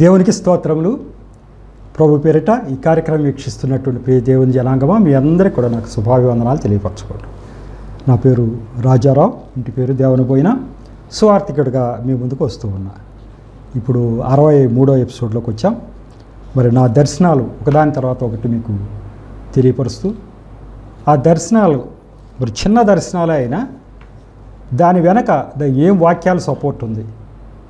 దేవునికి స్తోత్రములు. ప్రభు పేరిట ఈ కార్యక్రమం వీక్షిస్తున్నటువంటి ప్రియ దేవుని జనాంగమా మీ అందరికీ కూడా నాకు శుభాభివందనాలు తెలియపరచుకోండి. నా పేరు రాజారావు ఇంటి పేరు దేవుని పోయిన సువార్థికుడిగా మీ ముందుకు వస్తూ ఉన్నా. ఇప్పుడు అరవై మూడో ఎపిసోడ్లోకి వచ్చాం. మరి నా దర్శనాలు ఒకదాని తర్వాత ఒకటి మీకు తెలియపరుస్తూ ఆ దర్శనాలు మరి చిన్న దర్శనాలే అయినా దాని వెనక ఏం వాక్యాలు సపోర్ట్ ఉంది?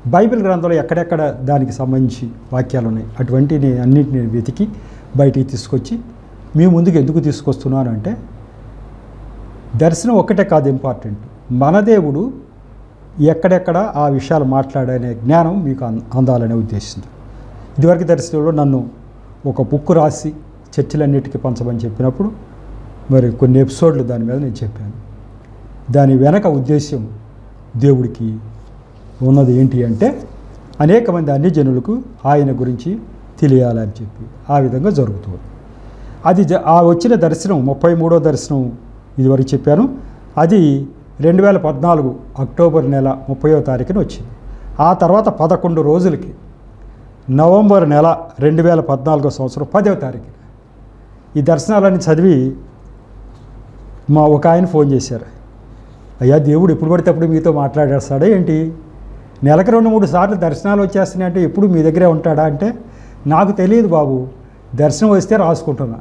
బైబిల్ గ్రంథంలో ఎక్కడెక్కడ దానికి సంబంధించి వాక్యాలు ఉన్నాయి? అటువంటిని అన్నింటిని వెతికి బయటికి తీసుకొచ్చి మీ ముందుకు ఎందుకు తీసుకొస్తున్నాను అంటే దర్శనం ఒక్కటే కాదు ఇంపార్టెంట్. మన దేవుడు ఎక్కడెక్కడ ఆ విషయాలు మాట్లాడనే జ్ఞానం మీకు అందాలనే ఉద్దేశంతో ఇదివరకు దర్శనంలో నన్ను ఒక బుక్ రాసి చర్చలన్నిటికీ పంచమని చెప్పినప్పుడు మరి కొన్ని ఎపిసోడ్లు దాని మీద నేను చెప్పాను. దాని వెనక ఉద్దేశం దేవుడికి ఉన్నది ఏంటి అంటే అనేక మంది అన్ని జనులకు ఆయన గురించి తెలియాలని చెప్పి ఆ విధంగా జరుగుతుంది అది జ- ఆ వచ్చిన దర్శనం ముప్పై మూడో దర్శనం ఇదివరకు చెప్పాను. అది రెండు వేల పద్నాలుగు అక్టోబర్ నెల ముప్పయో తారీఖున వచ్చింది. ఆ తర్వాత పదకొండు రోజులకి నవంబర్ నెల రెండు వేల పద్నాలుగో సంవత్సరం పదవ తారీఖున ఈ దర్శనాలన్నీ చదివి మా ఒక ఆయన ఫోన్ చేశారు. అయ్యా దేవుడు ఎప్పుడు పడితే అప్పుడు మీతో మాట్లాడేస్తాడా ఏంటి? నెలకు రెండు మూడు సార్లు దర్శనాలు వచ్చేస్తున్నాయి అంటే ఎప్పుడు మీ దగ్గరే ఉంటాడా అంటే నాకు తెలియదు బాబు. దర్శనం వస్తే రాసుకుంటున్నా.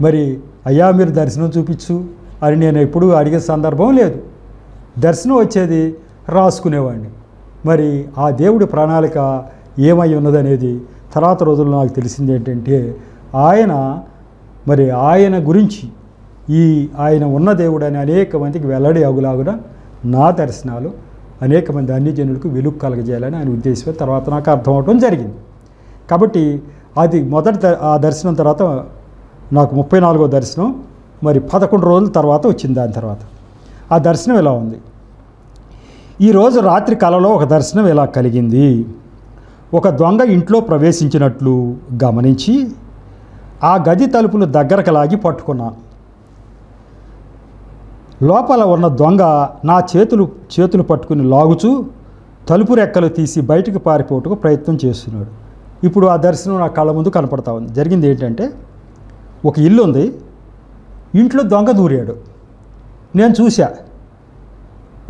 మరి అయ్యా మీరు దర్శనం చూపించు అని నేను ఎప్పుడు అడిగే సందర్భం లేదు. దర్శనం వచ్చేది రాసుకునేవాడిని. మరి ఆ దేవుడి ప్రణాళిక ఏమై ఉన్నదనేది తర్వాత రోజుల్లో నాకు తెలిసింది ఏంటంటే ఆయన మరి ఆయన గురించి ఈ ఆయన ఉన్న దేవుడు అని అనేక మందికి వెల్లడి అగులాగున నా దర్శనాలు అనేక మంది అన్ని జనులకు వెలుగు కలగజేయాలని ఆయన ఉద్దేశం తర్వాత నాకు అర్థం అవడం జరిగింది. కాబట్టి అది మొదటి ఆ దర్శనం తర్వాత నాకు ముప్పై నాలుగో దర్శనం మరి పదకొండు రోజుల తర్వాత వచ్చింది దాని తర్వాత. ఆ దర్శనం ఇలా ఉంది? ఈరోజు రాత్రి కలలో ఒక దర్శనం ఇలా కలిగింది? ఒక దొంగ ఇంట్లో ప్రవేశించినట్లు గమనించి ఆ గది తలుపులు దగ్గరకు లాగి పట్టుకున్నాను లోపల ఉన్న దొంగ నా చేతులు చేతులు పట్టుకుని లాగుచూ తలుపు రెక్కలు తీసి బయటకు పారిపోవటకు ప్రయత్నం చేస్తున్నాడు. ఇప్పుడు ఆ దర్శనం నా కళ్ళ ముందు కనపడతా ఉంది. జరిగింది ఏంటంటే ఒక ఇల్లు ఉంది ఇంట్లో దొంగ దూరాడు. నేను చూశా.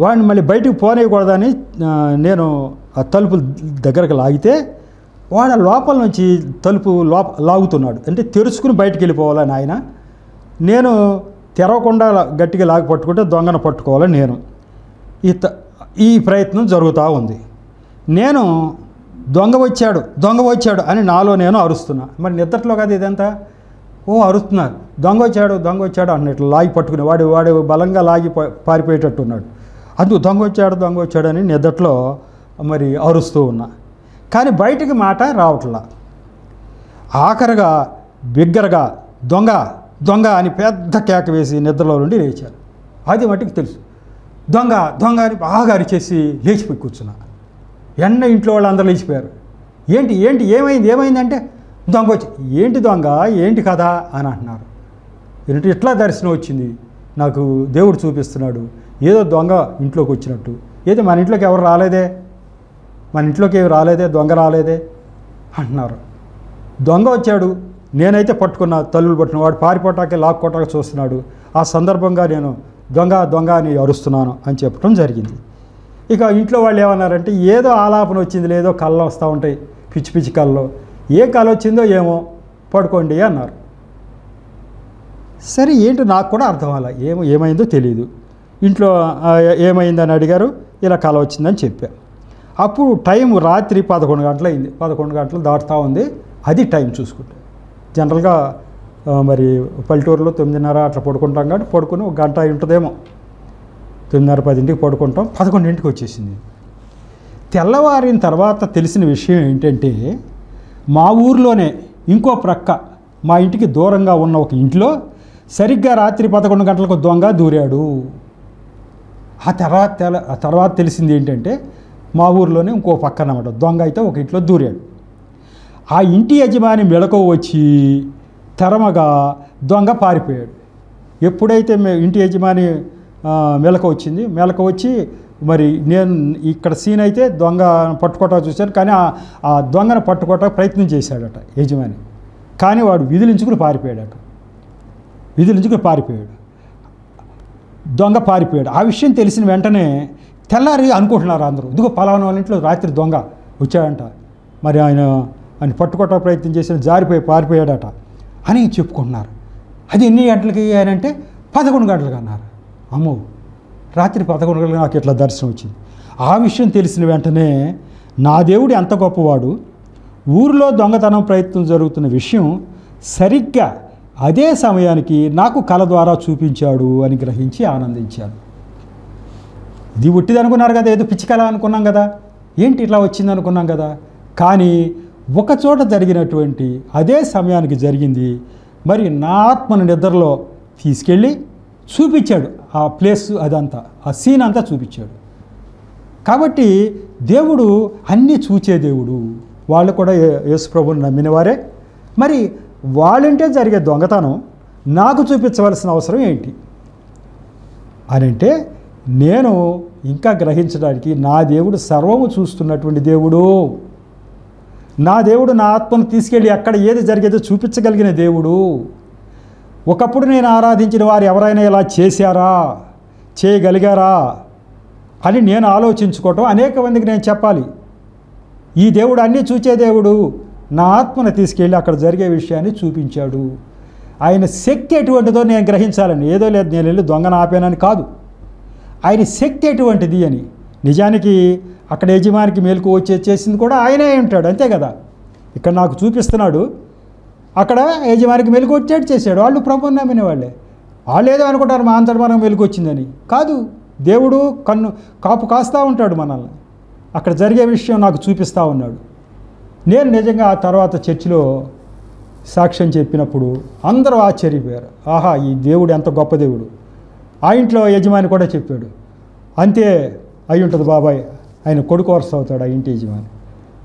వాడిని మళ్ళీ బయటికి పోనేయకూడదని నేను ఆ తలుపు దగ్గరకు లాగితే వాడు ఆ లోపల నుంచి తలుపు లోప లాగుతున్నాడు. అంటే తెరుచుకుని బయటకు వెళ్ళిపోవాలని ఆయన నేను తెరవకుండా గట్టిగా లాగి పట్టుకుంటే దొంగను పట్టుకోవాలని నేను. ఈ ఈ ప్రయత్నం జరుగుతూ ఉంది. నేను దొంగ వచ్చాడు దొంగ వచ్చాడు అని నాలో నేను అరుస్తున్నా. మరి నిద్రలో కదా ఇదంతా? ఓ అరుస్తున్నారు దొంగ వచ్చాడు దొంగ వచ్చాడు అన్నట్లు లాగి పట్టుకుని వాడు వాడు బలంగా లాగి పారిపోయేటట్టు ఉన్నాడు అందుకు దొంగ వచ్చాడు దొంగ వచ్చాడు అని నిద్రలో మరి అరుస్తూ ఉన్నా. కానీ బయటికి మాట రావట్లా. ఆఖరిగా బిగ్గరగా దొంగ దొంగ అని పెద్ద కేక వేసి నిద్రలో నుండి లేచారు. అది మట్టుకు తెలుసు. దొంగ దొంగ అని బాగా అరిచేసి లేచిపోయి కూర్చున్నా. ఎన్న ఇంట్లో వాళ్ళు అందరూ లేచిపోయారు. ఏంటి ఏంటి ఏమైంది ఏమైందంటే దొంగ వచ్చి ఏంటి దొంగ ఏంటి కదా అని అంటున్నారు. ఏంటి ఇట్లా దర్శనం వచ్చింది? నాకు దేవుడు చూపిస్తున్నాడు. ఏదో దొంగ ఇంట్లోకి వచ్చినట్టు. ఏదో మన ఇంట్లోకి ఎవరు రాలేదే? మన ఇంట్లోకి ఏమి రాలేదే? దొంగ రాలేదే? అంటున్నారు. దొంగ వచ్చాడు. నేనైతే పట్టుకున్న తల్లులు పట్టిన వాడు పారిపోటాకే లాక్కోటాక చూస్తున్నాడు. ఆ సందర్భంగా నేను దొంగ దొంగ అని అరుస్తున్నాను అని చెప్పడం జరిగింది. ఇక ఇంట్లో వాళ్ళు ఏమన్నారంటే ఏదో ఆలాపన వచ్చింది లేదో కళ్ళు వస్తూ ఉంటాయి పిచ్చి పిచ్చి కళ్ళు. ఏ కళ వచ్చిందో ఏమో పడుకోండి అన్నారు. సరే ఏంటో నాకు కూడా అర్థం అవ్వాలి ఏమో ఏమైందో తెలియదు ఇంట్లో ఏమైందని అడిగారు ఇలా కళ వచ్చిందని చెప్పా అప్పుడు టైం రాత్రి పదకొండు గంటలు అయింది పదకొండు గంటలు దాటుతూ ఉంది అది టైం చూసుకుంటే. జనరల్గా మరి పల్లెటూరులో తొమ్మిదిన్నర అట్లా పడుకుంటాం కాబట్టి పడుకుని ఒక గంట ఉంటుందేమో. తొమ్మిదిన్నర పదింటికి పడుకుంటాం పదకొండింటికి వచ్చేసింది. తెల్లవారిన తర్వాత తెలిసిన విషయం ఏంటంటే మా ఊర్లోనే ఇంకో ప్రక్క మా ఇంటికి దూరంగా ఉన్న ఒక ఇంట్లో సరిగ్గా రాత్రి పదకొండు గంటలకు దొంగ దూరాడు. ఆ తర్వాత తెల ఆ తర్వాత తెలిసింది ఏంటంటే మా ఊర్లోనే ఇంకో పక్క అన్నమాట దొంగ అయితే ఒక ఇంట్లో దూరాడు. ఆ ఇంటి యజమాని మెళకువ వచ్చి తెరమగా దొంగ పారిపోయాడు. ఎప్పుడైతే మే ఇంటి యజమాని మెలకు వచ్చింది మెలకు వచ్చి మరి నేను ఇక్కడ సీన్ అయితే దొంగ పట్టుకోవటం చూశాను. కానీ ఆ- ఆ దొంగను పట్టుకోవటం ప్రయత్నం చేశాడట యజమాని. కానీ వాడు విధులించుకుని పారిపోయాడట. విధులించుకుని పారిపోయాడు. దొంగ పారిపోయాడు. ఆ విషయం తెలిసిన వెంటనే తెల్లారి అనుకుంటున్నారు అందరూ. ఇదిగో పలానా వాళ్ళ ఇంట్లో రాత్రి దొంగ వచ్చాడంట. మరి ఆయన అని పట్టుకోవటం ప్రయత్నం చేసిన జారిపోయి పారిపోయాడట అని చెప్పుకుంటున్నారు. అది ఎన్ని గంటలకి అయ్యానంటే పదకొండు గంటలకు అన్నారు. అమ్మో రాత్రి పదకొండు గంటలకు నాకు ఇట్లా దర్శనం వచ్చింది. ఆ విషయం తెలిసిన వెంటనే నా దేవుడు ఎంత గొప్పవాడు ఊరిలో దొంగతనం ప్రయత్నం జరుగుతున్న విషయం సరిగ్గా అదే సమయానికి నాకు కళ ద్వారా చూపించాడు అని గ్రహించి ఆనందించాను. ఇది ఒట్టిది అనుకున్నారు కదా ఏదో పిచ్చి కళ అనుకున్నాం కదా ఏంటి ఇట్లా వచ్చింది అనుకున్నాం కదా. కానీ ఒకచోట జరిగినటువంటి అదే సమయానికి జరిగింది. మరి నా ఆత్మను నిద్రలో తీసుకెళ్ళి చూపించాడు. ఆ ప్లేస్ అదంతా ఆ సీన్ అంతా చూపించాడు. కాబట్టి దేవుడు అన్నీ చూచే దేవుడు. వాళ్ళు కూడా యేసు ప్రభుని నమ్మినవారే. మరి వాళ్ళంటే జరిగే దొంగతనం నాకు చూపించవలసిన అవసరం ఏంటి? అని అంటే నేను ఇంకా గ్రహించడానికి నా దేవుడు సర్వము చూస్తున్నటువంటి దేవుడు. నా దేవుడు నా ఆత్మను తీసుకెళ్ళి అక్కడ ఏది జరిగేదో చూపించగలిగిన దేవుడు. ఒకప్పుడు నేను ఆరాధించిన వారు ఎవరైనా ఇలా చేశారా? చేయగలిగారా? అని నేను ఆలోచించుకోవటం అనేక మందికి నేను చెప్పాలి. ఈ దేవుడు అన్నీ చూచే దేవుడు. నా ఆత్మను తీసుకెళ్ళి అక్కడ జరిగే విషయాన్ని చూపించాడు. ఆయన శక్తి ఎటువంటిదో నేను గ్రహించాలని. ఏదో లేదు నేను వెళ్ళి దొంగను ఆపానని కాదు. ఆయన శక్తి ఎటువంటిది అని. నిజానికి అక్కడ యజమానికి మేలుకు వచ్చే చేసింది కూడా ఆయనే ఉంటాడు అంతే కదా? ఇక్కడ నాకు చూపిస్తున్నాడు. అక్కడ యజమానికి మెలకు వచ్చేట్టు చేశాడు. వాళ్ళు ప్రభుని నమ్మిన వాళ్ళే. వాళ్ళు ఏదో అనుకుంటారు మా అంతటి మనం మెలకు వచ్చిందని. కాదు దేవుడు కన్ను కాపు కాస్తూ ఉంటాడు మనల్ని. అక్కడ జరిగే విషయం నాకు చూపిస్తూ ఉన్నాడు. నేను నిజంగా ఆ తర్వాత చర్చిలో సాక్ష్యం చెప్పినప్పుడు అందరూ ఆశ్చర్యపోయారు. ఆహా ఈ దేవుడు ఎంత గొప్ప దేవుడు. ఆ ఇంట్లో యజమాని కూడా చెప్పాడు. అంతే అయి ఉంటుంది బాబాయ్. ఆయన కొడుకు వరుస అవుతాడు ఆ ఇంటి యజమాని.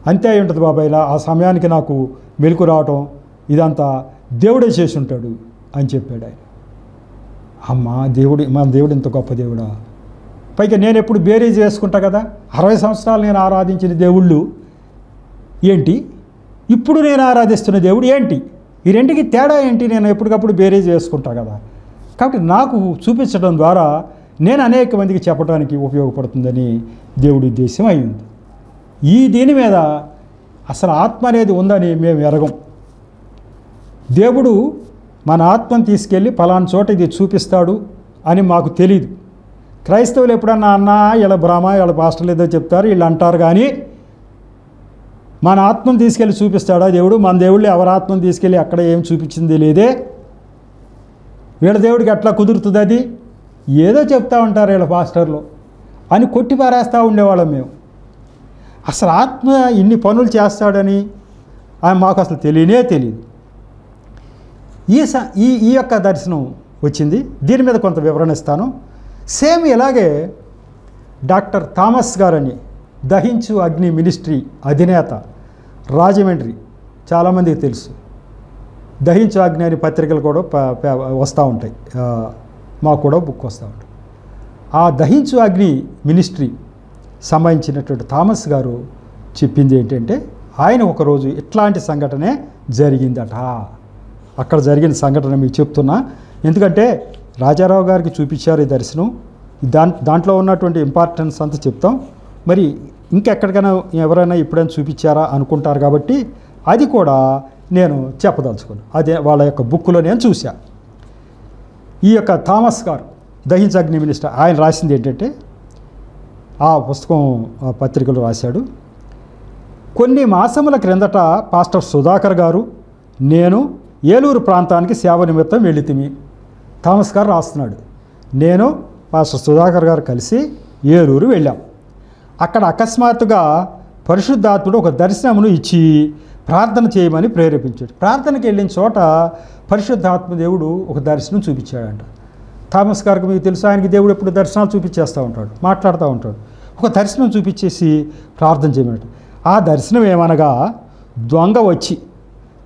అంతే అయి ఉంటుంది బాబాయ్ ఇలా ఆ సమయానికి నాకు మెలకు రావటం ఇదంతా దేవుడే చేసి ఉంటాడు అని చెప్పాడు ఆయన. అమ్మా దేవుడు మా దేవుడు ఇంత గొప్ప దేవుడా. పైగా నేను ఎప్పుడు బేరీజ్ చేసుకుంటా కదా? అరవై సంవత్సరాలు నేను ఆరాధించిన దేవుళ్ళు ఏంటి? ఇప్పుడు నేను ఆరాధిస్తున్న దేవుడు ఏంటి? ఈ రెంటికి తేడా ఏంటి? నేను ఎప్పటికప్పుడు బేరీజ్ చేసుకుంటా కదా. కాబట్టి నాకు చూపించడం ద్వారా నేను అనేక మందికి చెప్పడానికి ఉపయోగపడుతుందని దేవుడి ఉద్దేశం అయింది ఈ దీని మీద అసలు ఆత్మ అనేది ఉందని మేము ఎరగం. దేవుడు మన ఆత్మను తీసుకెళ్ళి పలానా చోట ఇది చూపిస్తాడు అని మాకు తెలియదు క్రైస్తవులు ఎప్పుడన్నా అన్న ఇలా బ్రాహ్మ ఇలా పాస్టర్లు ఏదో చెప్తారు వీళ్ళు అంటారు కానీ మన ఆత్మను తీసుకెళ్ళి చూపిస్తాడా దేవుడు? మన దేవుళ్ళు ఎవరి ఆత్మను తీసుకెళ్ళి అక్కడ ఏం చూపించింది లేదే? వీళ్ళ దేవుడికి ఎట్లా కుదురుతుంది అది? ఏదో చెప్తా ఉంటారు వీళ్ళ పాస్టర్లు అని కొట్టి పారేస్తూ ఉండేవాళ్ళం మేము. అసలు ఆత్మ ఇన్ని పనులు చేస్తాడని ఆయన మాకు అసలు తెలియనే తెలియదు. ఈ స ఈ ఈ యొక్క దర్శనం వచ్చింది. దీని మీద కొంత వివరణ ఇస్తాను. సేమ్ ఇలాగే డాక్టర్ థామస్ గారని దహించు అగ్ని మినిస్ట్రీ అధినేత రాజమండ్రి చాలామందికి తెలుసు. దహించు అగ్ని అనే పత్రికలు కూడా వస్తూ ఉంటాయి. మాకు కూడా బుక్ వస్తూ ఉంటాయి ఆ దహించు అగ్ని మినిస్ట్రీ సంబంధించినటువంటి థామస్ గారు చెప్పింది ఏంటంటే ఆయన ఒకరోజు ఇట్లాంటి సంఘటనే జరిగిందట. అక్కడ జరిగిన సంఘటన మీకు చెప్తున్నా. ఎందుకంటే రాజారావు గారికి చూపించారు ఈ దర్శనం. దాన్ దాంట్లో ఉన్నటువంటి ఇంపార్టెన్స్ అంతా చెప్తాం. మరి ఇంకెక్కడికైనా ఎవరైనా ఎప్పుడైనా చూపించారా అనుకుంటారు కాబట్టి అది కూడా నేను చెప్పదలుచుకున్నాను అదే వాళ్ళ యొక్క బుక్లో నేను చూశాను ఈ యొక్క థామస్ గారు దహించగ్ని మినిస్టర్ ఆయన రాసింది ఏంటంటే ఆ పుస్తకం ఆ పత్రికలో రాశాడు కొన్ని మాసముల క్రిందట పాస్టర్ సుధాకర్ గారు నేను ఏలూరు ప్రాంతానికి సేవ నిమిత్తం వెళితిమి థామస్ గారు రాస్తున్నాడు నేను పాస్టర్ సుధాకర్ గారు కలిసి ఏలూరు వెళ్ళాం. అక్కడ అకస్మాత్తుగా పరిశుద్ధాత్ముడు ఒక దర్శనమును ఇచ్చి ప్రార్థన చేయమని ప్రేరేపించాడు. ప్రార్థనకి వెళ్ళిన చోట పరిశుద్ధాత్మ దేవుడు ఒక దర్శనం చూపించాడంట. థామస్ గారికి మీకు తెలుసు ఆయనకి దేవుడు ఎప్పుడు దర్శనాలు చూపించేస్తూ ఉంటాడు మాట్లాడుతూ ఉంటాడు. ఒక దర్శనం చూపించేసి ప్రార్థన చేయమన్నట్టు ఆ దర్శనం ఏమనగా దొంగ వచ్చి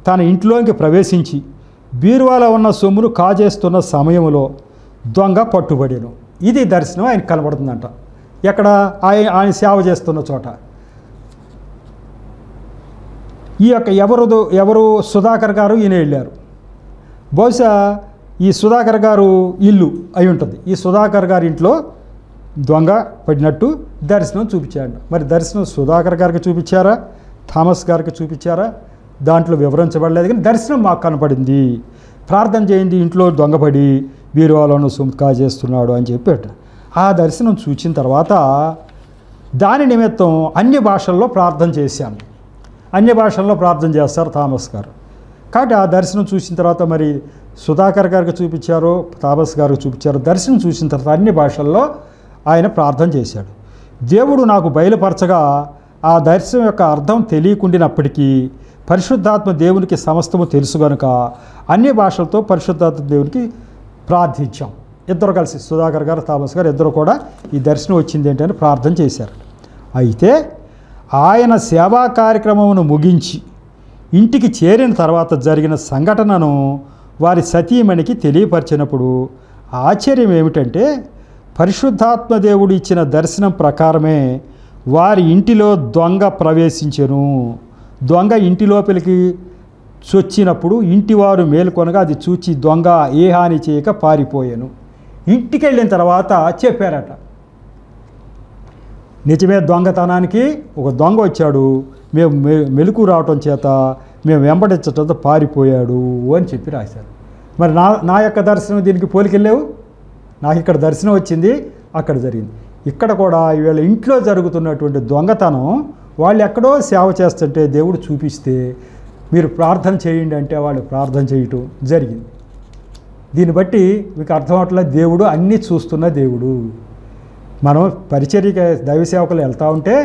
తన ఇంట్లోకి ప్రవేశించి బీరువాలో ఉన్న సొమ్మును కాజేస్తున్న సమయంలో దొంగ పట్టుబడేను. ఇది దర్శనం ఆయన కనబడుతుందంట. ఎక్కడ? ఆయన ఆయన సేవ చేస్తున్న చోట. ఈ యొక్క ఎవరు ఎవరు సుధాకర్ గారు ఈయన వెళ్ళారు. బహుశా ఈ సుధాకర్ గారు ఇల్లు అయి ఉంటుంది. ఈ సుధాకర్ గారి ఇంట్లో దొంగ పడినట్టు దర్శనం చూపించాడు. మరి దర్శనం సుధాకర్ గారికి చూపించారా? థామస్ గారికి చూపించారా? దాంట్లో వివరించబడలేదు కానీ దర్శనం మాకు కనపడింది. ప్రార్థన చేయండి ఇంట్లో దొంగపడి బీరువాలోను సుమ్కా చేస్తున్నాడు అని చెప్పాడు. ఆ దర్శనం చూచిన తర్వాత దాని నిమిత్తం అన్య భాషల్లో ప్రార్థన చేశాను. అన్య భాషల్లో ప్రార్థన చేస్తారు థామస్ గారు. కాబట్టి ఆ దర్శనం చూసిన తర్వాత మరి సుధాకర్ గారికి చూపించారు థామస్ గారికి చూపించారు. దర్శనం చూసిన తర్వాత అన్ని భాషల్లో ఆయన ప్రార్థన చేశాడు. దేవుడు నాకు బయలుపరచగా ఆ దర్శనం యొక్క అర్థం తెలియకుండినప్పటికీ పరిశుద్ధాత్మ దేవునికి సమస్తము తెలుసు కనుక అన్ని భాషలతో పరిశుద్ధాత్మ దేవునికి ప్రార్థించాం. ఇద్దరు కలిసి సుధాకర్ గారు థామస్ గారు ఇద్దరు కూడా ఈ దర్శనం వచ్చింది ఏంటని ప్రార్థన చేశారు. అయితే ఆయన సేవా కార్యక్రమమును ముగించి ఇంటికి చేరిన తర్వాత జరిగిన సంఘటనను వారి సతీమణికి తెలియపరిచినప్పుడు ఆశ్చర్యం ఏమిటంటే పరిశుద్ధాత్మ దేవుడు ఇచ్చిన దర్శనం ప్రకారమే వారి ఇంటిలో దొంగ ప్రవేశించెను. దొంగ ఇంటి లోపలికి చొచ్చినప్పుడు ఇంటివారు మేలుకొనగా అది చూచి దొంగ ఏ హాని చేయక పారిపోయాను. ఇంటికి వెళ్ళిన తర్వాత చెప్పారట నిజమే దొంగతనానికి ఒక దొంగ వచ్చాడు. మేము మెలకు రావటం చేత మేము వెంబడించటంతో పారిపోయాడు అని చెప్పి రాశారు. మరి నా నా యొక్క దర్శనం దీనికి పోలికెళ్ళావు నాకు ఇక్కడ దర్శనం వచ్చింది అక్కడ జరిగింది. ఇక్కడ కూడా వీళ్ళ ఇంట్లో జరుగుతున్నటువంటి దొంగతనం వాళ్ళు ఎక్కడో సేవ చేస్తుంటే దేవుడు చూపిస్తే మీరు ప్రార్థన చేయండి అంటే వాళ్ళు ప్రార్థన చేయటం జరిగింది. దీన్ని బట్టి మీకు అర్థం అవట్లేదు దేవుడు అన్నీ చూస్తున్న దేవుడు. మనం పరిచర్యకి దైవ సేవకులు వెళ్తూ ఉంటే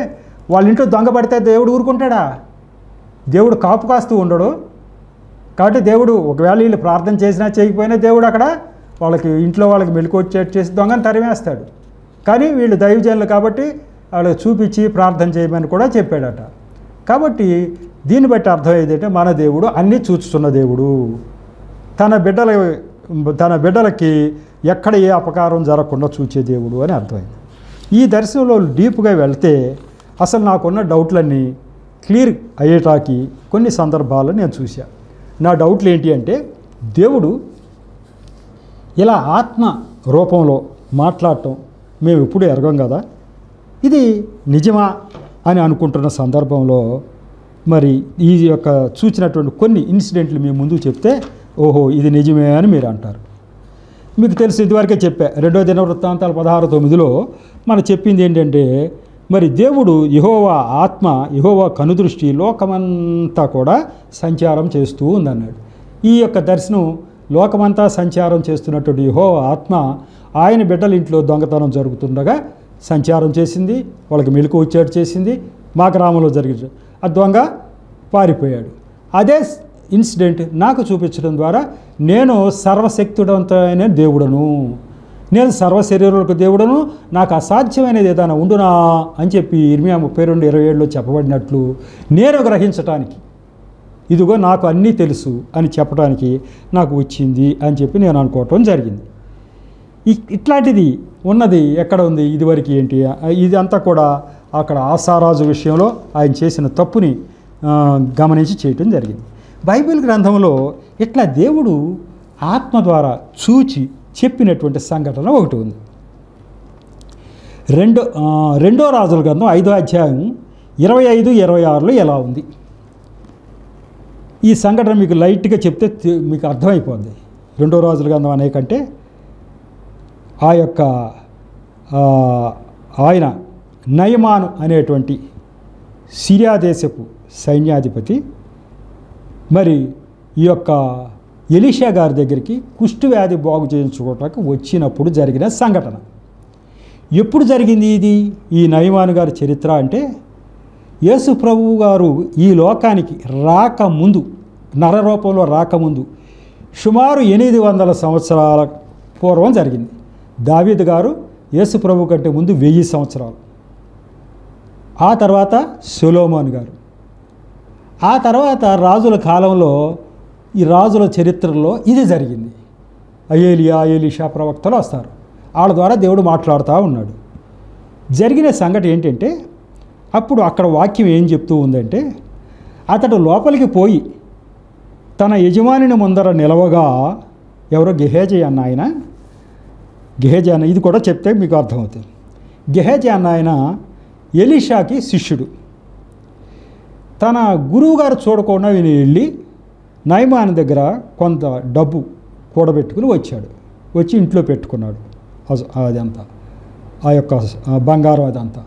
వాళ్ళ ఇంట్లో దొంగ పడితే దేవుడు ఊరుకుంటాడా? దేవుడు కాపు కాస్తూ ఉండడు. కాబట్టి దేవుడు ఒకవేళ వీళ్ళు ప్రార్థన చేసినా చేయకపోయినా దేవుడు అక్కడ వాళ్ళకి ఇంట్లో వాళ్ళకి మెలకు వచ్చేట్టు చేసి దొంగను తరిమేస్తాడు. కానీ వీళ్ళు దైవజనులు కాబట్టి వాళ్ళకి చూపించి ప్రార్థన చేయమని కూడా చెప్పాడట. కాబట్టి దీన్ని బట్టి అర్థం ఏంటంటే మన దేవుడు అన్నీ చూస్తున్న దేవుడు. తన బిడ్డల తన బిడ్డలకి ఎక్కడ ఏ అపకారం జరగకుండా చూచే దేవుడు అని అర్థమైంది. ఈ దర్శనంలో డీప్గా వెళ్తే అసలు నాకున్న డౌట్లన్నీ క్లియర్ అయ్యేటాకి కొన్ని సందర్భాలు నేను చూశా. నా డౌట్లు ఏంటి అంటే దేవుడు ఇలా ఆత్మ రూపంలో మాట్లాడటం మేము ఎప్పుడు ఎరగం కదా? ఇది నిజమా అని అనుకుంటున్న సందర్భంలో మరి ఈ యొక్క చూసినటువంటి కొన్ని ఇన్సిడెంట్లు మీ ముందు చెప్తే ఓహో ఇది నిజమే అని మీరు అంటారు. మీకు తెలుసు ఇదివరకే చెప్పా రెండో దిన వృత్తాంతాలు పదహారు తొమ్మిదిలో మన చెప్పింది ఏంటంటే మరి దేవుడు యహోవా ఆత్మ యహోవా కనుదృష్టి లోకమంతా కూడా సంచారం చేస్తూ ఉందన్నాడు. ఈ యొక్క దర్శనం లోకమంతా సంచారం చేస్తున్నటువంటి యహోవా ఆత్మ ఆయన బిడ్డల ఇంట్లో దొంగతనం జరుగుతుండగా సంచారం చేసింది వాళ్ళకి మెలకు వచ్చేట్టు చేసింది మా గ్రామంలో జరిగింది. ఆ దొంగ పారిపోయాడు. అదే ఇన్సిడెంట్ నాకు చూపించడం ద్వారా నేను సర్వశక్తుడంతైన దేవుడను నేను సర్వశరీరులకు దేవుడను నాకు అసాధ్యమైనది ఏదైనా ఉండునా? అని చెప్పి ఇర్మియా ముప్పై రెండు ఇరవై ఏడులో చెప్పబడినట్లు నేను గ్రహించటానికి ఇదిగో నాకు అన్నీ తెలుసు అని చెప్పడానికి నాకు వచ్చింది అని చెప్పి నేను అనుకోవటం జరిగింది. ఇ- ఇట్లాంటిది ఉన్నది ఎక్కడ ఉంది? ఇదివరకు ఏంటి? ఇదంతా కూడా అక్కడ ఆసారాజు విషయంలో ఆయన చేసిన తప్పుని గమనించి చేయటం జరిగింది. బైబిల్ గ్రంథంలో ఇట్లా దేవుడు ఆత్మ ద్వారా చూచి చెప్పినటువంటి సంఘటన ఒకటి ఉంది. రెండో రెండో రాజుల గ్రంథం ఐదో అధ్యాయం ఇరవై ఐదు ఇరవై ఆరులో ఎలా ఉంది? ఈ సంఘటన మీకు లైట్గా చెప్తే మీకు అర్థమైపోద్ది. రెండో రాజుల గ్రంథం అనే కంటే ఆ యొక్క ఆయన నయమాను అనేటువంటి సిరియా దేశపు సైన్యాధిపతి మరి ఈ యొక్క ఎలీషా గారి దగ్గరికి కుష్టు వ్యాధి బాగు చేయించుకోవటానికి వచ్చినప్పుడు జరిగిన సంఘటన. ఎప్పుడు జరిగింది ఇది? ఈ నయమాను గారి చరిత్ర అంటే యేసు ప్రభువు గారు ఈ లోకానికి రాకముందు నరరూపంలో రాకముందు సుమారు ఎనిమిది వందల సంవత్సరాల పూర్వం జరిగింది. దావీద్ గారు యేసు ప్రభు కంటే ముందు వెయ్యి సంవత్సరాలు. ఆ తర్వాత సొలోమోన్ గారు. ఆ తర్వాత రాజుల కాలంలో ఈ రాజుల చరిత్రలో ఇది జరిగింది. అయేలియా అయేలిషా ప్రవక్తలు వస్తారు. వాళ్ళ ద్వారా దేవుడు మాట్లాడుతూ ఉన్నాడు. జరిగిన సంగతి ఏంటంటే అప్పుడు అక్కడ వాక్యం ఏం చెప్తూ ఉందంటే అతడు లోపలికి పోయి తన యజమానిని ముందర నిలవగా ఎవరో గెహేజీ అన్న ఆయన గెహేజీ అన్న ఇది కూడా చెప్తే మీకు అర్థమవుతుంది. గెహేజీ అన్న ఆయన ఎలీషాకి శిష్యుడు. తన గురువుగారు చూడకుండా ఈయన వెళ్ళి నయమాని దగ్గర కొంత డబ్బు కూడబెట్టుకుని వచ్చాడు. వచ్చి ఇంట్లో పెట్టుకున్నాడు. అదంతా. ఆ యొక్క బంగారం అదంతా.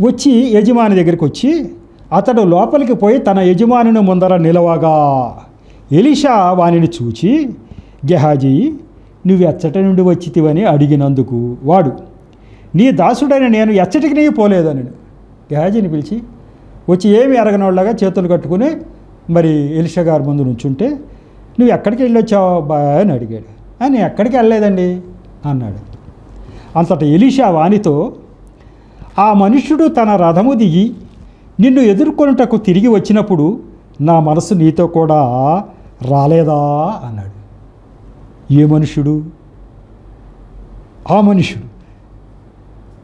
వచ్చి యజమాని దగ్గరికి వచ్చి అతడు లోపలికి పోయి తన యజమానిని ముందర నిలవగా. ఎలిషా వానిని చూచి గెహాజీ నువ్వు ఎచ్చట నుండి వచ్చితివని అడిగినందుకు వాడు నీ దాసుడైన నేను ఎచ్చటికి నీ పోలేదని గెహాజీని పిలిచి వచ్చి ఏమి ఎరగనోళ్ళగా చేతులు కట్టుకుని మరి ఎలిషా గారి ముందు నుంచుంటే నువ్వు ఎక్కడికి వెళ్ళొచ్చావు బా? అని అడిగాడు. అని ఎక్కడికి వెళ్ళలేదండి అన్నాడు. అంతట ఎలీషా వాణితో ఆ మనుష్యుడు తన రథము దిగి నిన్ను ఎదుర్కొనుటకు తిరిగి వచ్చినప్పుడు నా మనసు నీతో కూడా రాలేదా? అన్నాడు. ఏ మనుషుడు ఆ మనుషుడు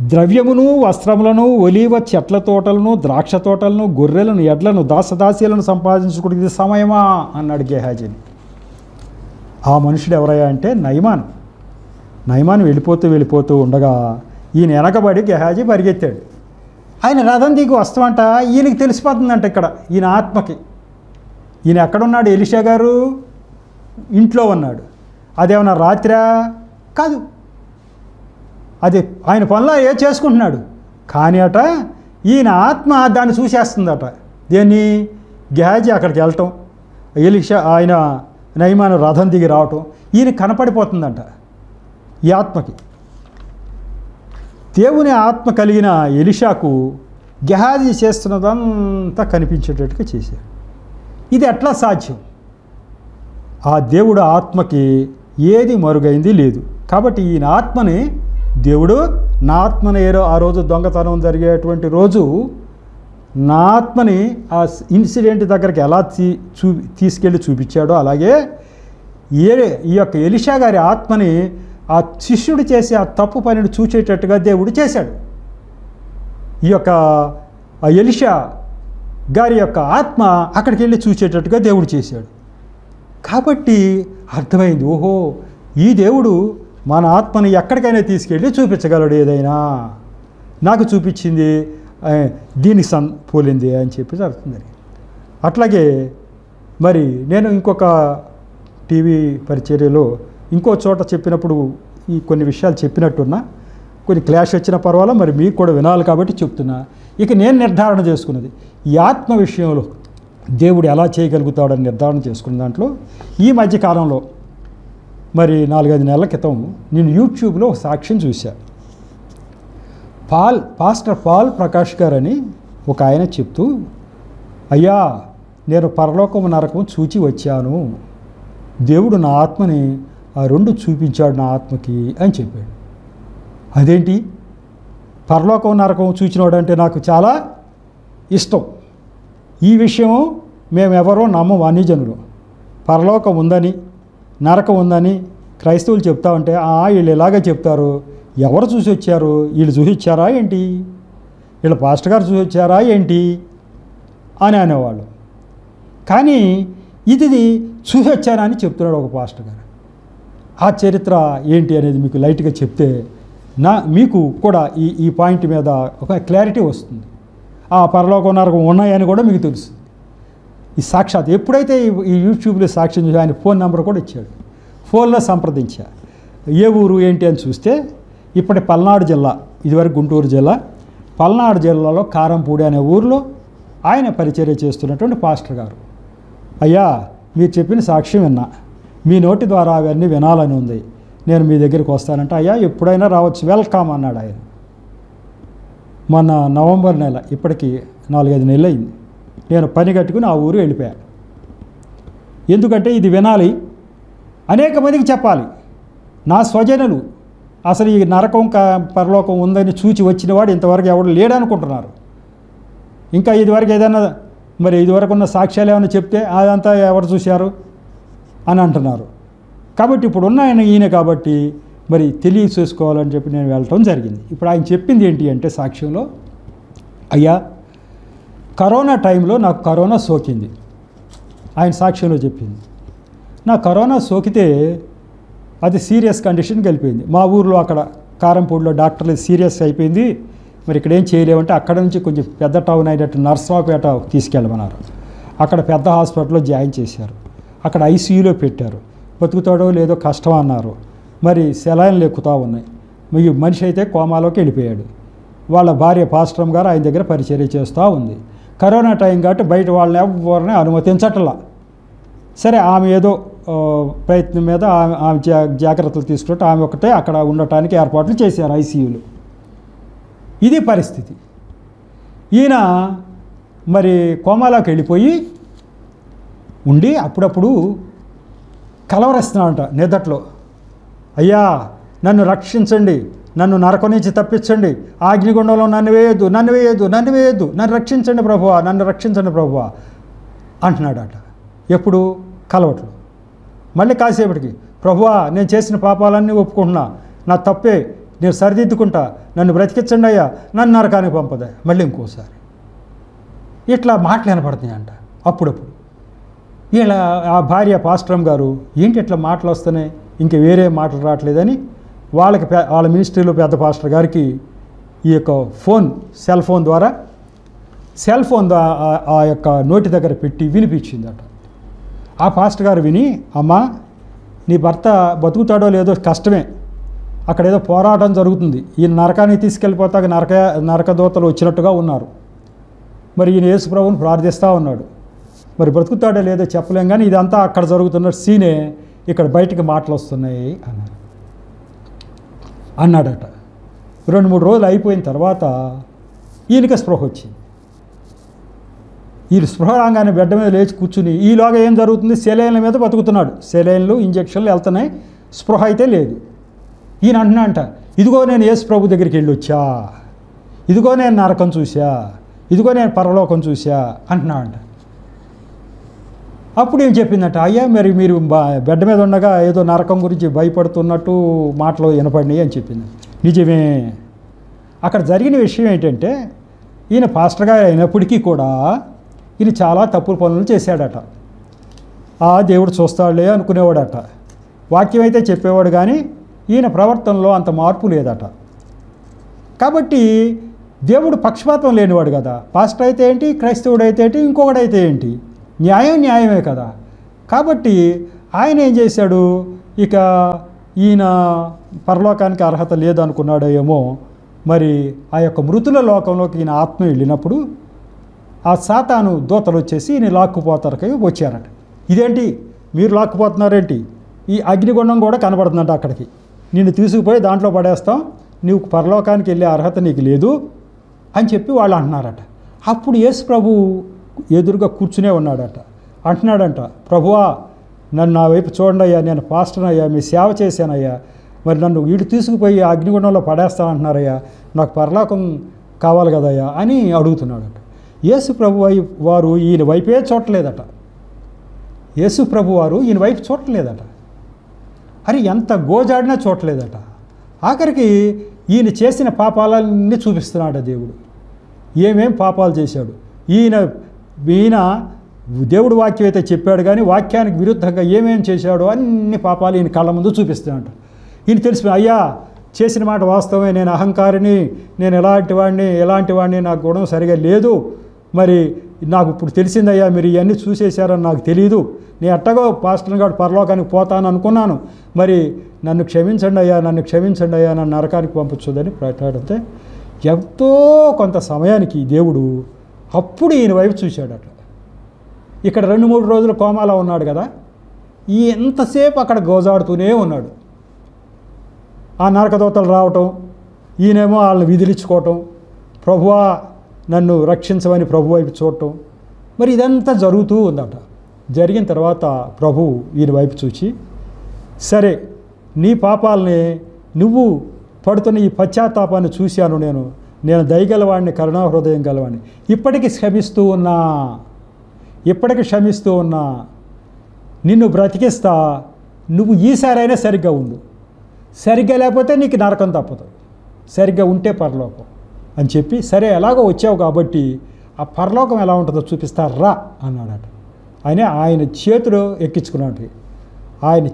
ద్రవ్యమును వస్త్రములను ఒలీవ చెట్ల తోటలను ద్రాక్ష తోటలను గొర్రెలను ఎడ్లను దాసదాసీలను సంపాదించుకోవడానికి ఇది సమయమా? అన్నాడు గేహాజీని ఆ మనుషుడు ఎవరయ్యా అంటే నయమాన్. నయమాన్ వెళ్ళిపోతూ వెళ్ళిపోతూ ఉండగా ఈయన వెనకబడి గెహాజీ పరిగెత్తాడు. ఆయన రథం దిగి వస్తామంట ఈయనకి తెలిసిపోతుందంట ఇక్కడ ఈయన ఆత్మకి. ఈయన ఎక్కడున్నాడు ఎలిషా గారు? ఇంట్లో ఉన్నాడు. అదేమన్నా రాత్రా? కాదు అది ఆయన పనులు ఏ చేసుకుంటున్నాడు? కానీ అట ఈయన ఆత్మ దాన్ని చూసేస్తుందట. దేన్ని? గ్యాజీ అక్కడికి వెళ్ళటం. ఎలిషా ఆయన నయమాన రథం దిగి రావటం. ఈయన కనపడిపోతుందంట ఈ ఆత్మకి. దేవుని ఆత్మ కలిగిన ఎలిషాకు గెహాజీ చేస్తున్నదంతా కనిపించేటట్టుగా చేశాడు. ఇది ఎట్లా సాధ్యం? ఆ దేవుడు ఆత్మకి ఏది మరుగైంది లేదు. కాబట్టి ఈయన ఆత్మని దేవుడు నా ఆత్మని ఏరో ఆ రోజు దొంగతనం జరిగేటువంటి రోజు నా ఆత్మని ఆ ఇన్సిడెంట్ దగ్గరికి ఎలా తీ చూ తీసుకెళ్ళి చూపించాడో అలాగే ఏ ఈ యొక్క ఎలిషా గారి ఆత్మని ఆ శిష్యుడు చేసే ఆ తప్పు పనిని చూచేటట్టుగా దేవుడు చేశాడు. ఈ యొక్క ఆ ఎలిషా గారి యొక్క ఆత్మ అక్కడికి వెళ్ళి చూసేటట్టుగా దేవుడు చేశాడు. కాబట్టి అర్థమైంది ఓహో ఈ దేవుడు మన ఆత్మని ఎక్కడికైనా తీసుకెళ్ళి చూపించగలడు ఏదైనా. నాకు చూపించింది దీనికి సన్ పోలింది అని చెప్పి జరుగుతుంది అట్లాగే మరి నేను ఇంకొక టీవీ పరిచర్యలో ఇంకో చోట చెప్పినప్పుడు ఈ కొన్ని విషయాలు చెప్పినట్టున్నా కొన్ని క్లాష్ వచ్చిన పర్వాలా మరి మీకు కూడా వినాలి కాబట్టి చెప్తున్నా. ఇక నేను నిర్ధారణ చేసుకున్నది ఈ ఆత్మ విషయంలో దేవుడు ఎలా చేయగలుగుతాడని నిర్ధారణ చేసుకున్న దాంట్లో ఈ మధ్య కాలంలో మరి నాలుగైదు నెలల క్రితం నేను యూట్యూబ్లో ఒక సాక్ష్యం చూశా. పాల్ పాస్టర్ పాల్ ప్రకాష్ గారని ఒక ఆయన చెప్తూ అయ్యా నేను పరలోకం నరకం చూచి వచ్చాను. దేవుడు నా ఆత్మని ఆ రెండు చూపించాడు నా ఆత్మకి అని చెప్పాడు. అదేంటి? పరలోకం నరకం చూచినోడంటే నాకు చాలా ఇష్టం. ఈ విషయం మేమెవరో నమ్మం అన్యజనులు పరలోకం ఉందని నరకం ఉందని క్రైస్తవులు చెప్తా ఉంటే ఆ వీళ్ళు ఇలాగే చెప్తారు? ఎవరు చూసి వచ్చారు? వీళ్ళు చూసి వచ్చారా ఏంటి? వీళ్ళ పాస్టర్ గారు చూసి వచ్చారా ఏంటి? అని అనేవాళ్ళు. కానీ ఇది చూసి వచ్చానని చెప్తున్నాడు ఒక పాస్టర్ గారు. ఆ చరిత్ర ఏంటి అనేది మీకు లైట్గా చెప్తే నా మీకు కూడా ఈ ఈ పాయింట్ మీద ఒక క్లారిటీ వస్తుంది. ఆ పరలోక నరకం ఉన్నాయని కూడా మీకు తెలుస్తుంది ఈ సాక్షాత్ ఎప్పుడైతే ఈ- యూట్యూబ్లో సాక్ష్యం చూసి ఆయన ఫోన్ నెంబర్ కూడా ఇచ్చాడు. ఫోన్లో సంప్రదించా. ఏ ఊరు ఏంటి అని చూస్తే ఇప్పటి పల్నాడు జిల్లా ఇదివరకు గుంటూరు జిల్లా పల్నాడు జిల్లాలో కారంపూడి అనే ఊరిలో ఆయన పరిచర్య చేస్తున్నటువంటి పాస్టర్ గారు. అయ్యా మీరు చెప్పిన సాక్ష్యం విన్నా. మీ నోటి ద్వారా అవన్నీ వినాలని ఉంది. నేను మీ దగ్గరికి వస్తానంటే అయ్యా ఎప్పుడైనా రావచ్చు. వెల్కమ్ అన్నాడు ఆయన. మొన్న నవంబర్ నెల ఇప్పటికి నాలుగైదు నెలలు అయింది నేను పని కట్టుకుని ఆ ఊరు వెళ్ళిపోయాను ఎందుకంటే ఇది వినాలి. అనేక మందికి చెప్పాలి. నా స్వజనులు అసలు ఈ నరకం క- పరలోకం ఉందని చూచి వచ్చినవాడు ఇంతవరకు ఎవడు లేడనుకుంటున్నారు. ఇంకా ఇదివరకు ఏదైనా మరి ఇదివరకు ఉన్న సాక్ష్యాలు ఏమైనా చెప్తే అదంతా ఎవరు చూశారు? అని అంటున్నారు. కాబట్టి ఇప్పుడు ఉన్న ఆయన ఈయన కాబట్టి మరి తెలియ చూసుకోవాలని చెప్పి నేను వెళ్ళటం జరిగింది. ఇప్పుడు ఆయన చెప్పింది ఏంటి అంటే సాక్ష్యంలో అయ్యా కరోనా టైంలో నాకు కరోనా సోకింది. ఆయన సాక్ష్యంలో చెప్పింది. నా కరోనా సోకితే అది సీరియస్ కండిషన్కి వెళ్ళిపోయింది మా ఊర్లో అక్కడ కారంపూడిలో డాక్టర్లు సీరియస్ అయిపోయింది. మరి ఇక్కడ ఏం చేయలేమంటే అక్కడ నుంచి కొంచెం పెద్ద టౌన్ అయినట్టు నర్సరావుపేట తీసుకెళ్ళమన్నారు. అక్కడ పెద్ద హాస్పిటల్లో జాయిన్ చేశారు. అక్కడ ఐసీయూలో పెట్టారు. బతుకుతాడో లేదో కష్టం అన్నారు. మరి సెలైన్లు ఎక్కుతా ఉన్నాయి. మరి మనిషి అయితే కోమాలోకి వెళ్ళిపోయాడు. వాళ్ళ భార్య పాస్టర్ గారు ఆయన దగ్గర పరిచర్య చేస్తూ ఉంది. కరోనా టైం కాబట్టి బయట వాళ్ళని ఎవరిని అనుమతించట్లా. సరే ఆమె ఏదో ప్రయత్నం మీద ఆమె ఆమె జా జాగ్రత్తలు తీసుకుంటే ఆమె ఒకటే అక్కడ ఉండటానికి ఏర్పాట్లు చేశారు ఐసీయూలో. ఇది పరిస్థితి. ఈయన మరి కోమాలోకి వెళ్ళిపోయి ఉండి అప్పుడప్పుడు కలవరిస్తున్నాడంట నిద్దట్లో అయ్యా నన్ను రక్షించండి. నన్ను నరకం నుంచి తప్పించండి. ఆ నన్ను వేయొద్దు నన్ను వేయొద్దు నన్ను వేయొద్దు నన్ను రక్షించండి ప్రభువా నన్ను రక్షించండి ప్రభువా అంటున్నాడట. ఎప్పుడు? కలవట్లు. మళ్ళీ కాసేపటికి ప్రభువా నేను చేసిన పాపాలన్నీ ఒప్పుకుంటున్నా. నా తప్పే నేను సరిదిద్దుకుంటా. నన్ను బ్రతికించండి అయ్యా నన్ను నరకానికి పంపదా మళ్ళీ ఇంకోసారి. ఇట్లా మాటలు వినపడుతున్నాయి అంట అప్పుడప్పుడు. ఇలా ఆ భార్య పాస్టరం గారు ఏంటి ఇట్లా మాటలు వస్తున్నాయి? ఇంక వేరే మాటలు రావట్లేదని వాళ్ళకి వాళ్ళ మినిస్ట్రీలో పెద్ద పాస్టర్ గారికి ఈ యొక్క ఫోన్ సెల్ ఫోన్ ద్వారా సెల్ ఫోన్ ఆ- యొక్క నోటి దగ్గర పెట్టి వినిపించిందట. ఆ పాస్టర్ గారు విని అమ్మా నీ భర్త బతుకుతాడో లేదో కష్టమే. అక్కడ ఏదో పోరాటం జరుగుతుంది. ఈయన నరకాన్ని తీసుకెళ్ళిపోతాక నరక నరకదోతలు వచ్చినట్టుగా ఉన్నారు. మరి ఈయన యేసుప్రభుని ప్రార్థిస్తూ ఉన్నాడు. మరి బ్రతుకుతాడో లేదో చెప్పలేం కానీ ఇదంతా అక్కడ జరుగుతున్న సీనే ఇక్కడ బయటికి మాటలు వస్తున్నాయి అన్నారు. అన్నాడట. రెండు మూడు రోజులు అయిపోయిన తర్వాత ఈయనకే స్పృహ వచ్చింది. ఈ స్పృహ రాగానే బెడ్ మీద లేచి కూర్చుని ఈలోగా ఏం జరుగుతుంది? సెలైన్ల మీద బతుకుతున్నాడు. సెలైన్లు ఇంజక్షన్లు వెళ్తున్నాయి. స్పృహ అయితే లేదు. ఈయన అంటున్నా అంట ఇదిగో నేను యేసు ప్రభు దగ్గరికి వెళ్ళి వచ్చా. ఇదిగో నేను నరకం చూసా ఇదిగో నేను పరలోకం చూసా అంటున్నా అంట అప్పుడు ఏం చెప్పిందంట అయ్యా మరి మీరు బా- బెడ్ మీద ఉండగా ఏదో నరకం గురించి భయపడుతున్నట్టు మాటలు వినపడినాయి అని చెప్పింది. నిజమే. అక్కడ జరిగిన విషయం ఏంటంటే ఈయన పాస్టర్ గారు అయినప్పటికీ కూడా ఈయన చాలా తప్పుడు పనులు చేశాడట. ఆ దేవుడు చూస్తాడులే అనుకునేవాడట. వాక్యం అయితే చెప్పేవాడు కానీ ఈయన ప్రవర్తనలో అంత మార్పు లేదట. కాబట్టి దేవుడు పక్షపాతం లేనివాడు కదా. పాస్టర్ అయితే ఏంటి? క్రైస్తవుడు అయితే ఏంటి? ఇంకొకడైతే ఏంటి? న్యాయం న్యాయమే కదా. కాబట్టి ఆయన ఏం చేశాడు? ఇక ఈయన పరలోకానికి అర్హత లేదనుకున్నాడో ఏమో మరి ఆ యొక్క మృతుల లోకంలోకి ఈయన ఆత్మ వెళ్ళినప్పుడు ఆ సాతాను దూతలు వచ్చేసి ఈయన లాక్కుపోతారకై వచ్చారట. ఇదేంటి? మీరు లాక్కుపోతున్నారేంటి? ఈ అగ్నిగుండం కూడా కనబడుతుందంట అక్కడికి. నిన్ను తీసుకుపోయి దాంట్లో పడేస్తాం. నీవు పరలోకానికి వెళ్ళే అర్హత నీకు లేదు అని చెప్పి వాళ్ళు అంటున్నారట. అప్పుడు యేసు ప్రభు ఎదురుగా కూర్చునే ఉన్నాడట. అంటున్నాడంట ప్రభువా నన్ను నా వైపు చూడండి అయ్యా నేను పాస్టర్ అయ్యా మీ సేవ చేశానయ్యా. మరి నన్ను వీడు తీసుకుపోయి అగ్నిగుండంలో పడేస్తానంటున్నారయ్యా. నాకు పరలోకం కావాలి కదయ్యా అని అడుగుతున్నాడట. యేసు ప్రభు వారు ఈయన వైపే చూడలేదట యేసు ప్రభు వారు ఈయన వైపు చూడలేదట అరే ఎంత గోజాడినా చూడలేదట ఆఖరికి ఈయన చేసిన పాపాలన్నీ చూపిస్తున్నాడు దేవుడు. ఏమేం పాపాలు చేశాడు? ఈయన ఈయన దేవుడు వాక్యం అయితే చెప్పాడు కానీ వాక్యానికి విరుద్ధంగా ఏమేం చేశాడో అన్ని పాపాలు ఈయన కళ్ళ ముందు చూపిస్తున్నాడు. ఈయన తెలిసి అయ్యా చేసిన మాట వాస్తవమే. నేను అహంకారిని నేను ఎలాంటి వాడిని ఎలాంటి వాడిని నాకు గుణం సరిగా లేదు. మరి నాకు ఇప్పుడు తెలిసిందయ్యా మీరు ఇవన్నీ చూసేశారని నాకు తెలియదు నేను ఎట్టగో పాస్టర్ని గారు పరలోకానికి పోతాను అనుకున్నాను. మరి నన్ను క్షమించండి అయ్యా నన్ను క్షమించండి అయ్యా నన్ను నరకానికి పంపించదని ప్రకటిస్తే ఎంతో కొంత సమయానికి దేవుడు అప్పుడు ఈయన వైపు చూశాడు అట్లా ఇక్కడ రెండు మూడు రోజులు కోమాలో ఉన్నాడు కదా. ఈ ఎంతసేపు అక్కడ గోజాడుతూనే ఉన్నాడు. ఆ నరకదోతలు రావటం ఈయనేమో వాళ్ళని విదిలించుకోవటం ప్రభువా నన్ను రక్షించమని ప్రభు వైపు చూడటం మరి ఇదంతా జరుగుతూ ఉందట. జరిగిన తర్వాత ప్రభు ఈయన వైపు చూచి సరే నీ పాపాలని నువ్వు పడుతున్న ఈ పశ్చాత్తాపాన్ని చూశాను నేను. నేను దయగలవాడిని కరుణా హృదయం గలవాడిని. ఇప్పటికీ క్షమిస్తూ ఉన్నా ఇప్పటికి క్షమిస్తూ ఉన్నా నిన్ను బ్రతికిస్తా నువ్వు ఈసారైనా సరిగ్గా ఉండు. సరిగ్గా లేకపోతే నీకు నరకం తప్పదు సరిగ్గా ఉంటే పరలోకం అని చెప్పి సరే ఎలాగో వచ్చావు కాబట్టి ఆ పరలోకం ఎలా ఉంటుందో చూపిస్తారా అన్నాడట. ఆయన ఆయన చేతిలో ఎక్కించుకున్నాడు. ఆయన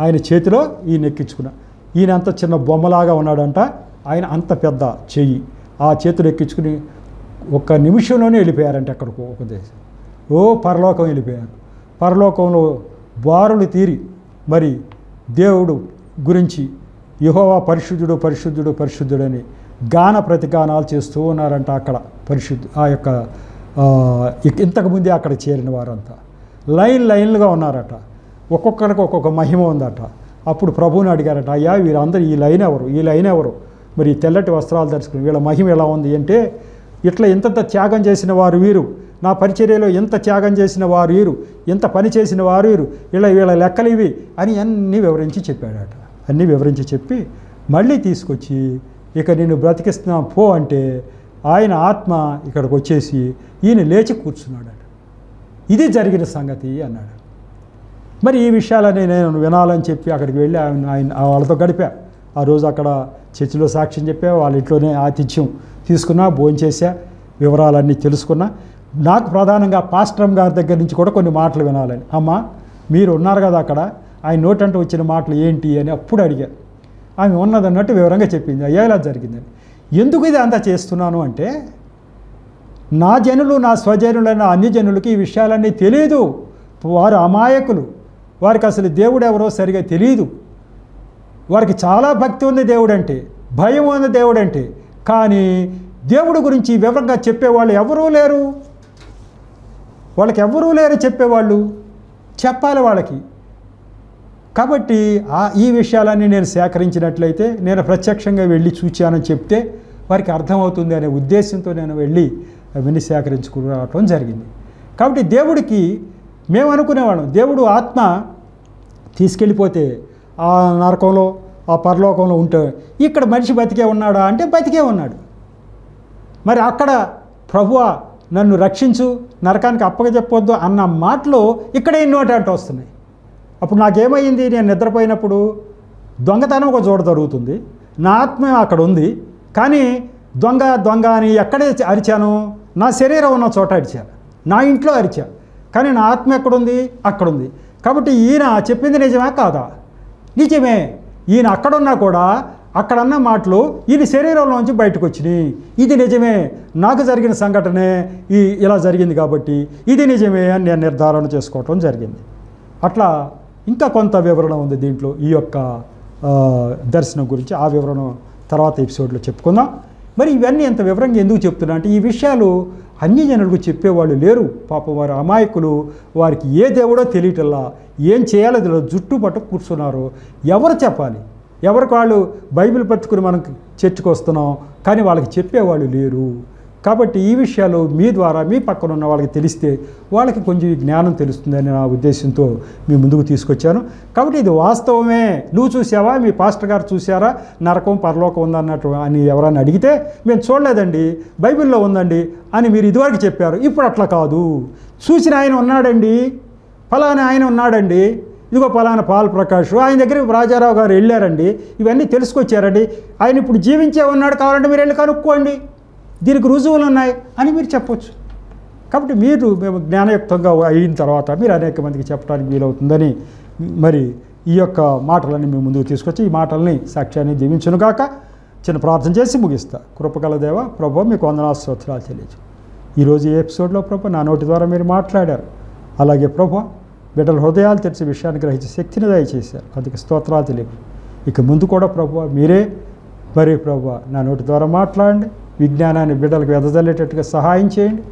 ఆయన చేతిలో ఈయన ఎక్కించుకున్నాడు ఈయన అంత చిన్న బొమ్మలాగా ఉన్నాడంట. ఆయన అంత పెద్ద చెయ్యి. ఆ చేతులు ఎక్కించుకుని ఒక్క నిమిషంలోనే వెళ్ళిపోయారంట అక్కడికి ఒక దేశం. ఓ పరలోకం వెళ్ళిపోయారు. పరలోకంలో బారులు తీరి మరి దేవుడు గురించి యహోవా పరిశుద్ధుడు పరిశుద్ధుడు పరిశుద్ధుడని గాన ప్రతిగానాలు చేస్తూ ఉన్నారంట అక్కడ పరిశుద్ధి ఆ యొక్క ఇంతకుముందే అక్కడ చేరిన వారంతా. లైన్ లైన్లుగా ఉన్నారట. ఒక్కొక్కరికి ఒక్కొక్క మహిమ ఉందట. అప్పుడు ప్రభువుని అడిగారట అయ్యా వీరందరూ ఈ లైన్ ఎవరు? ఈ లైన్ ఎవరు? మరి తెల్లటి వస్త్రాలు ధరించుకుని వీళ్ళ మహిమ ఎలా ఉంది అంటే ఇట్లా ఇంతంత త్యాగం చేసిన వారు వీరు నా పరిచర్యలో ఎంత త్యాగం చేసిన వారు వీరు ఎంత పని చేసిన వారు వీరు ఇలా వీళ్ళ లెక్కలు ఇవి అని అన్నీ వివరించి చెప్పాడట. అన్నీ వివరించి చెప్పి మళ్ళీ తీసుకొచ్చి ఇక నేను బ్రతికిస్తున్నా పో అంటే ఆయన ఆత్మ ఇక్కడికి వచ్చేసి ఈయన లేచి కూర్చున్నాడట. ఇది జరిగిన సంగతి అన్నాడు. మరి ఈ విషయాలని నేను వినాలని చెప్పి అక్కడికి వెళ్ళి ఆయన ఆయన వాళ్ళతో గడిపా. ఆ రోజు అక్కడ చర్చిలో సాక్ష్యం చెప్పా వాళ్ళ ఇంట్లోనే ఆతిథ్యం తీసుకున్నా భోంచేసా వివరాలన్నీ తెలుసుకున్నా. నాకు ప్రధానంగా పాస్టరం గారి దగ్గర నుంచి కూడా కొన్ని మాటలు వినాలని. అమ్మ మీరు ఉన్నారు కదా అక్కడ ఆయన నోటంటూ వచ్చిన మాటలు ఏంటి అని అప్పుడు అడిగా. ఆమె ఉన్నదన్నట్టు వివరంగా చెప్పింది. అయ్యా ఇలా జరిగిందని. ఎందుకు ఇది అంతా చేస్తున్నాను అంటే నా జనులు నా స్వజనులైన అన్ని జనులకి ఈ విషయాలన్నీ తెలియదు వారు అమాయకులు. వారికి అసలు దేవుడు ఎవరో సరిగా తెలియదు వారికి చాలా భక్తి ఉంది దేవుడు అంటే భయం ఉంది దేవుడంటే కానీ దేవుడు గురించి వివరంగా చెప్పేవాళ్ళు ఎవరూ లేరు. వాళ్ళకి ఎవరూ లేరు చెప్పేవాళ్ళు చెప్పాలి వాళ్ళకి. కాబట్టి ఆ ఈ విషయాలన్నీ నేను సేకరించినట్లయితే నేను ప్రత్యక్షంగా వెళ్ళి చూచానని చెప్తే వారికి అర్థమవుతుంది అనే ఉద్దేశంతో నేను వెళ్ళి అవన్నీ సేకరించుకుని రావటం జరిగింది. కాబట్టి దేవుడికి మేము అనుకునేవాళ్ళం దేవుడు ఆత్మ తీసుకెళ్ళిపోతే ఆ నరకంలో ఆ పరలోకంలో ఉంటాడు ఇక్కడ మనిషి బతికే ఉన్నాడా అంటే బతికే ఉన్నాడు. మరి అక్కడ ప్రభువా నన్ను రక్షించు నరకానికి అప్పగజెప్పొద్దు అన్న మాటలు ఇక్కడే నోటి వస్తున్నాయి. అప్పుడు నాకేమైంది? నేను నిద్రపోయినప్పుడు దొంగతనం ఒక చోట జరుగుతుంది. నా ఆత్మ అక్కడ ఉంది. కానీ దొంగ దొంగ అని ఎక్కడే అరిచాను? నా శరీరం ఉన్న చోట అరిచాను. నా ఇంట్లో అరిచా కానీ నా ఆత్మ ఎక్కడుంది అక్కడుంది కాబట్టి ఈయన చెప్పింది నిజమే కాదా? నిజమే. ఈయన అక్కడున్నా కూడా అక్కడన్న మాటలు ఈయన శరీరంలోంచి బయటకు వచ్చినాయి ఇది నిజమే. నాకు జరిగిన సంఘటనే ఈ ఇలా జరిగింది కాబట్టి ఇది నిజమే అని నేను నిర్ధారణ చేసుకోవటం జరిగింది. అట్లా ఇంకా కొంత వివరణ ఉంది దీంట్లో ఈ యొక్క దర్శనం గురించి. ఆ వివరణ తర్వాత ఎపిసోడ్లో చెప్పుకుందాం. మరి ఇవన్నీ ఎంత వివరంగా ఎందుకు చెప్తున్నా అంటే ఈ విషయాలు అన్ని జనులకు చెప్పేవాళ్ళు లేరు. పాపం వారు అమాయకులు. వారికి ఏ దేవుడో తెలియటల్లా ఏం చేయాలో తెలియదు జుట్టు పట్టు కూర్చున్నారు. ఎవరు చెప్పాలి? ఎవరికి వాళ్ళు బైబిల్ పట్టుకుని మనం చర్చకు వస్తున్నాం కానీ వాళ్ళకి చెప్పేవాళ్ళు లేరు. కాబట్టి ఈ విషయాలు మీ ద్వారా మీ పక్కన ఉన్న వాళ్ళకి తెలిస్తే వాళ్ళకి కొంచెం జ్ఞానం తెలుస్తుందని నా ఉద్దేశంతో మీ ముందుకు తీసుకొచ్చాను. కాబట్టి ఇది వాస్తవమే. నువ్వు చూసావా? మీ పాస్టర్ గారు చూసారా? నరకం పరలోకం ఉందన్నట్టు అని ఎవరైనా అడిగితే మేము చూడలేదండి బైబిల్లో ఉందండి అని మీరు ఇదివరకు చెప్పారు. ఇప్పుడు అట్లా కాదు. చూసిన ఆయన ఉన్నాడండి. ఫలానా ఆయన ఉన్నాడండి. ఇదిగో పలానా పాల్ ప్రకాష్. ఆయన దగ్గరికి రాజారావు గారు వెళ్ళారండి. ఇవన్నీ తెలుసుకొచ్చారండి. ఆయన ఇప్పుడు జీవించే ఉన్నాడు కావాలంటే మీరు వెళ్ళి కనుక్కోండి. దీనికి రుజువులు ఉన్నాయి అని మీరు చెప్పొచ్చు. కాబట్టి మీరు మేము జ్ఞానయుక్తంగా అయిన తర్వాత మీరు అనేక మందికి చెప్పడానికి వీలవుతుందని మరి ఈ యొక్క మాటలని మేము ముందుకు తీసుకొచ్చి ఈ మాటల్ని సాక్ష్యాన్ని కాక చిన్న ప్రార్థన చేసి ముగిస్తా. కృపగల దేవ ప్రభు మీకు వందనాలు స్తోత్రాలు తెలియజు ఈరోజు ఈ ఎపిసోడ్లో ప్రభు నా నోటి ద్వారా మీరు మాట్లాడారు. అలాగే ప్రభు బిడ్డల హృదయాలు తెరిచి విషయాన్ని గ్రహించి శక్తిని దయచేశారు. అందుకే స్తోత్రాలు తెలియదు ఇక ముందు కూడా ప్రభు మీరే మరి ప్రభు నా నోటి ద్వారా మాట్లాడండి. విజ్ఞానాన్ని బిడ్డలకు వెదజల్లేటట్టుగా సహాయం చేయండి.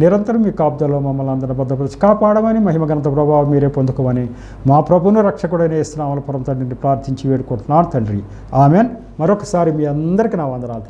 నిరంతరం మీ కాపుదల్లో మమ్మల్ని అందరిని భద్రపరిచి కాపాడమని మహిమగనంత ప్రభావం మీరే పొందుకోమని మా ప్రభును రక్షకుడైన ఇస్తున్నామల పురం తండ్రిని ప్రార్థించి వేడుకుంటున్నాను తండ్రి. ఆమెన్. మరొకసారి మీ అందరికీ నా వందనాలు